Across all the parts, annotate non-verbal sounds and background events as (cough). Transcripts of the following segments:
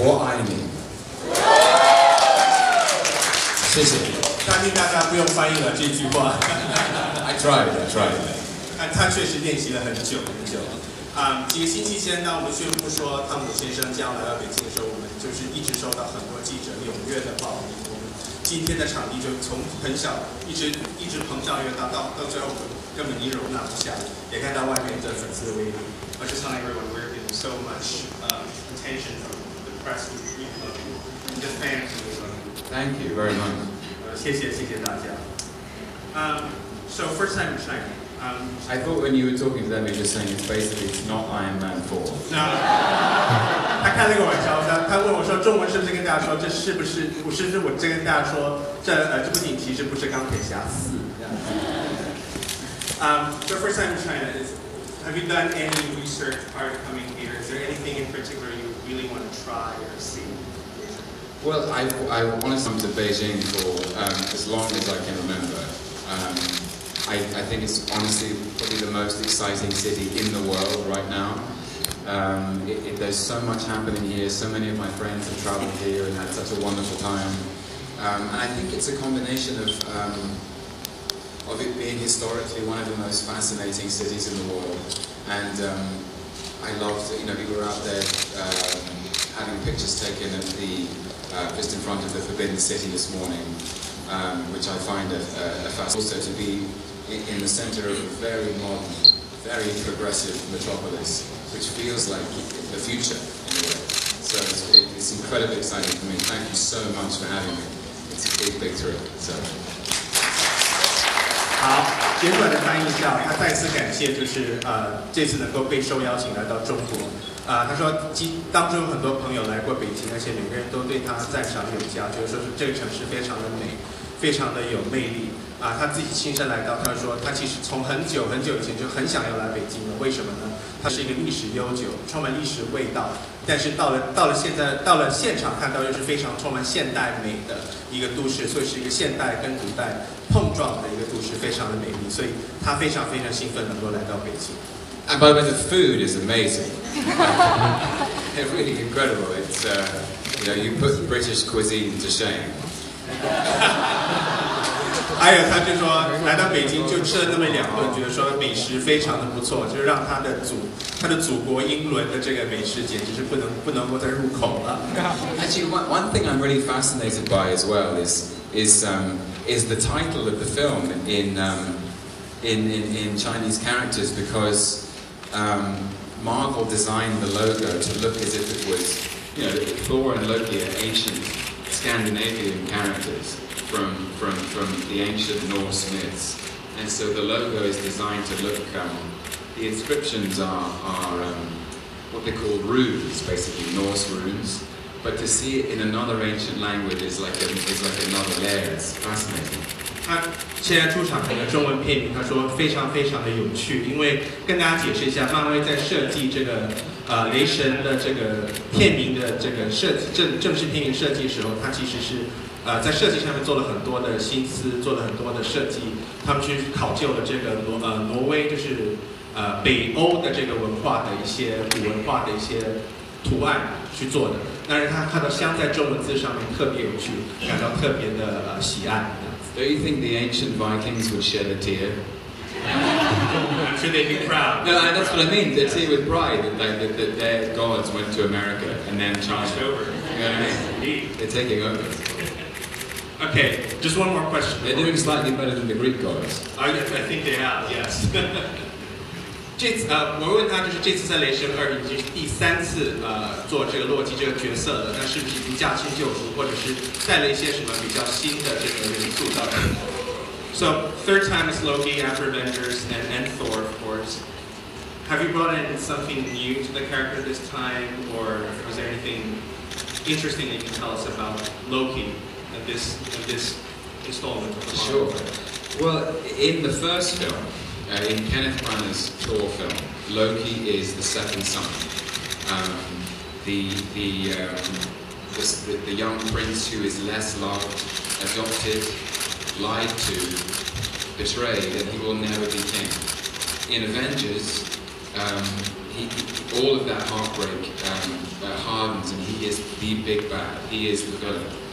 我爱你。谢谢。相信大家不用翻译了这句话。I tried, I tried. 他他确实练习了很久很久。啊、几个星期前，当我们宣布说汤姆先生将来到北京的时候，我们就是一直收到很多记者踊跃的报名。我们今天的场地就从很小一直一直膨胀越大，到到最后我们根本已经容纳不下，也看到外面的粉丝的威力。I just telling everyone we're getting so much uh, attention from the press and the fans. Thank you very much. 呃，谢谢谢谢大家。 Um, so first time in China. Um, I thought when you were talking to them, you were just saying it's basically it's not Iron Man 4. 那(laughs) 他开了个玩笑，他他问我说中文是不是跟大家说这是不是我是不是我这跟大家说这呃这部电影其实不是钢铁侠四。 um, so first time in China is. Have you done any research prior to coming here? Is there anything in particular you really want to try or see? Well, I, I wanted to come to Beijing for um, as long as I can remember. Um, I, I think it's honestly probably the most exciting city in the world right now. Um, it, it, there's so much happening here. So many of my friends have traveled here and had such a wonderful time. Um, and I think it's a combination of um, of it being historically one of the most fascinating cities in the world. And um, I loved, you know, people were out there um, having pictures taken at the uh, just in front of the Forbidden City this morning, um, which I find a, a, a fast. Also to be in, in the centre of a very modern, very progressive metropolis, which feels like the future. So it's, it, it's incredibly exciting for me. Thank you so much for having me. It's a big, big thrill. So. 好，简短的翻译一下，他再次感谢，就是呃这次能够被受邀请来到中国。啊、他说，其当中有很多朋友来过北京，而且每个人都对他赞赏有加，就是说是这个城市非常的美，非常的有魅力。啊、他自己亲身来到，他说他其实从很久很久以前就很想要来北京了，为什么呢？它是一个历史悠久、充满历史味道，但是到了到了现在到了现场看到又是非常充满现代美的一个都市，所以是一个现代跟古代碰撞的一个都市，非常的美丽，所以他非常非常兴奋能够来到北京。And by the way, the food is amazing. (laughs) it's really incredible. It's, uh, you know, you put British cuisine to shame. (laughs) 还有，他就说来到北京就吃了那么两顿，觉得说美食非常的不错，就是让他的祖他的祖国英伦的这个美食简直是不能不能够再入口了。 Actually, (laughs) one, one thing I'm really fascinated by as well is is um, is the title of the film in um, in, in in Chinese characters because um, Marvel designed the logo to look as if it was, you know, Thor and Loki are ancient Scandinavian characters from from from the ancient Norse myths, and so the logo is designed to look. Um, the inscriptions are are um, what they call runes, basically Norse runes. But to see it in another ancient language is like a, is like another layer. It's fascinating. 他现在出场的中文片名，他说非常非常的有趣，因为跟大家解释一下，漫威在设计这个呃雷神的这个片名的这个设计正正式片名设计的时候，他其实是 呃在设计上面做了很多的心思，做了很多的设计，他们去考究了这个挪呃挪威就是呃北欧的这个文化的一些古文化的一些图案去做的，但是他看到镶在中文字上面特别有趣，感到特别的呃喜爱。Do you think the ancient Vikings would shed a tear? I'm sure they'd be proud. No, and that's what I mean. They'd see with pride that, like, that, that their gods went to America and then China. over. You know what I mean? They're taking over. Okay, just one more question. They're doing slightly better than the Greek gods. I, I think they have, yes. (laughs) 这次呃，我问他就是这次在《雷神二》已经是第三次呃做这个洛基这个角色了，那是不是已经驾轻就熟，或者是带了一些什么比较新的这个元素到这里 So third time is Loki after Avengers and, and Thor, of course. Have you brought in something new to the character this time, or was there anything interesting that you can tell us about Loki in this in this installment of the Sure. Well, in the first film, uh, in Kenneth Branagh's Thor film, Loki is the second son. Um, the the, um, the the young prince who is less loved, adopted, lied to, betrayed, and he will never be king. In Avengers, um, he, all of that heartbreak um, uh, hardens, and he is the big bad. He is the villain.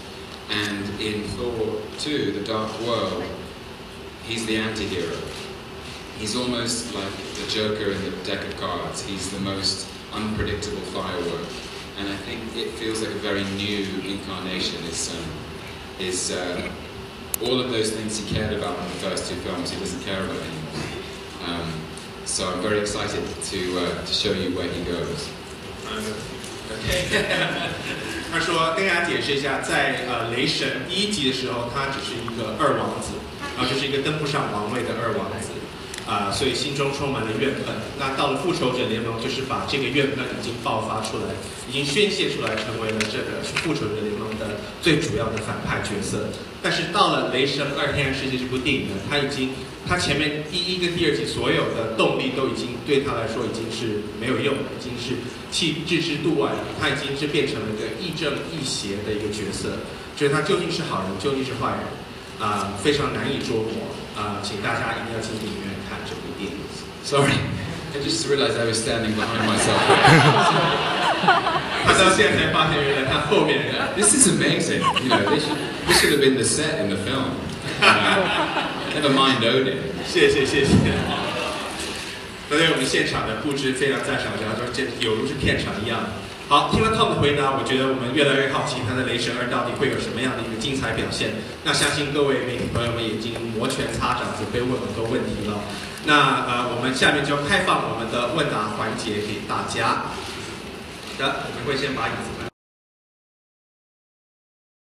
And in Thor 2, The Dark World, he's the anti-hero. He's almost like the Joker in the deck of cards. He's the most unpredictable firework. And I think it feels like a very new incarnation. Is um, is uh, all of those things he cared about in the first two films, he doesn't care about anymore. Um, so I'm very excited to uh, to show you where he goes. 他 (laughs) 跟大家解释一下，在呃雷神第一集的时候，他只是一个二王子，啊，就是一个登不上王位的二王子，啊，所以心中充满了怨恨。那到了复仇者联盟，就是把这个怨恨已经爆发出来，已经宣泄出来，成为了这个复仇者联盟的最主要的反派角色。但是到了雷神二：黑暗世界这部电影呢，他已经。他前面第一跟第二集所有的动力都已经对他来说已经是没有用，已经是弃置之度外了。他已经是变成了一个亦正亦邪的一个角色，就是他究竟是好人，究竟是坏人，啊，非常难以捉摸啊！请大家一定要进电影院看这部电影。Sorry, I just realized I was standing behind myself. 他到现在才发现，原来他后面。This is amazing. You know, this should this should have been the set in the film. Never mind Odin. 谢谢谢谢。那对我们现场的布置非常赞赏，然后说这有如是片场一样。好，听了 Tom 的回答，我觉得我们越来越好奇他的《雷神二》到底会有什么样的一个精彩表现。那相信各位媒体朋友们已经摩拳擦掌，准备问很多问题了。那呃，我们下面就开放我们的问答环节给大家。的，我们会先把椅子。